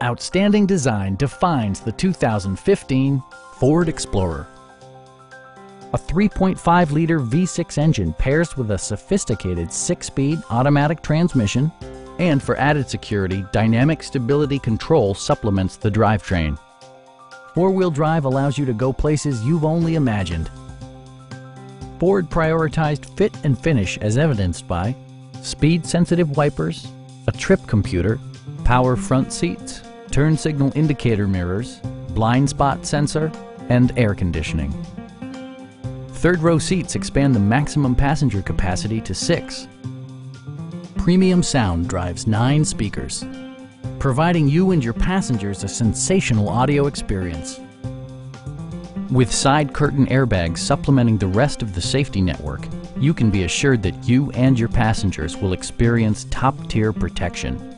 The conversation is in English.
Outstanding design defines the 2015 Ford Explorer. A 3.5-liter V6 engine pairs with a sophisticated six-speed automatic transmission, and for added security, dynamic stability control supplements the drivetrain. Four-wheel drive allows you to go places you've only imagined. Ford prioritized fit and finish as evidenced by speed-sensitive wipers, a trip computer, power front seats, turn signal indicator mirrors, blind spot sensor, and air conditioning. Third row seats expand the maximum passenger capacity to six. Premium sound drives nine speakers, providing you and your passengers a sensational audio experience. With side curtain airbags supplementing the rest of the safety network, you can be assured that you and your passengers will experience top-tier protection.